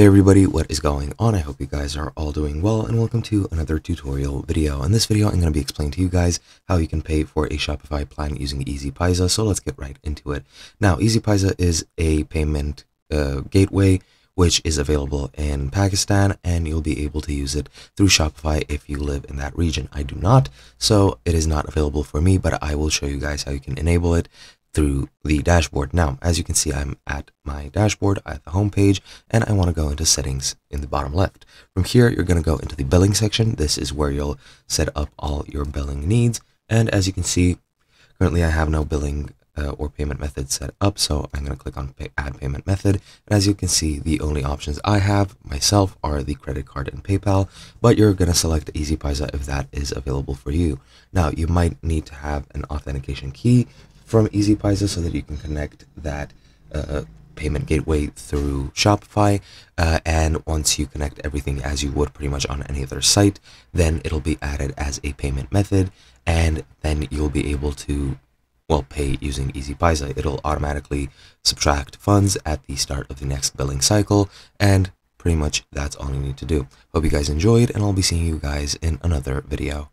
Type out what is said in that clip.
Hey everybody, what is going on? I hope you guys are all doing well and welcome to another tutorial video. In this video, I'm going to be explaining to you guys how you can pay for a Shopify plan using Easy EasyPaisa. So let's get right into it. Now, Easy EasyPaisa is a payment uh, gateway which is available in Pakistan and you'll be able to use it through Shopify if you live in that region. I do not, so it is not available for me, but I will show you guys how you can enable it through the dashboard. Now, as you can see, I'm at my dashboard at the home page, and I want to go into settings in the bottom left. From here, you're going to go into the billing section. This is where you'll set up all your billing needs. And as you can see, currently I have no billing uh, or payment method set up, so I'm going to click on pay add payment method. And as you can see, the only options I have myself are the credit card and PayPal, but you're going to select EasyPaisa if that is available for you. Now, you might need to have an authentication key from EasyPaisa so that you can connect that uh, payment gateway through Shopify. Uh, and once you connect everything as you would pretty much on any other site, then it'll be added as a payment method. And then you'll be able to, well, pay using EasyPaisa. It'll automatically subtract funds at the start of the next billing cycle. And pretty much that's all you need to do. Hope you guys enjoyed, and I'll be seeing you guys in another video.